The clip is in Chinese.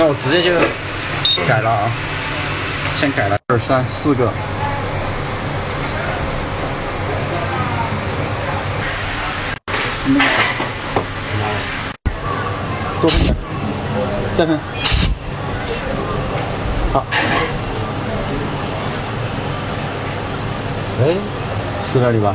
那我直接就改了啊，先改了二三四个。那个多分点，再分。好。哎，四百里吧。